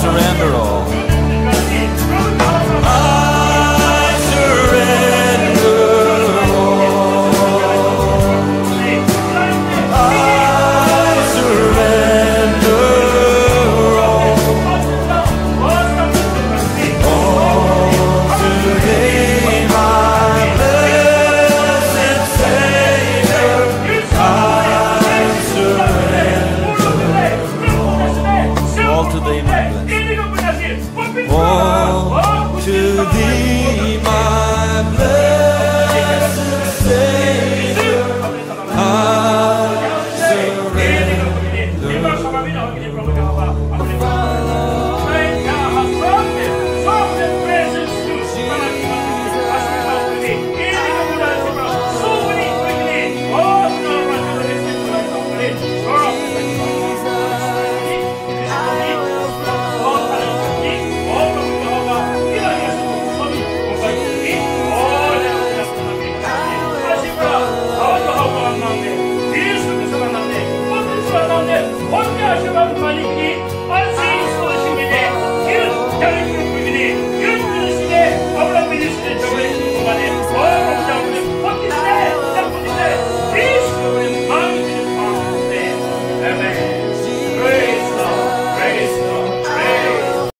surrender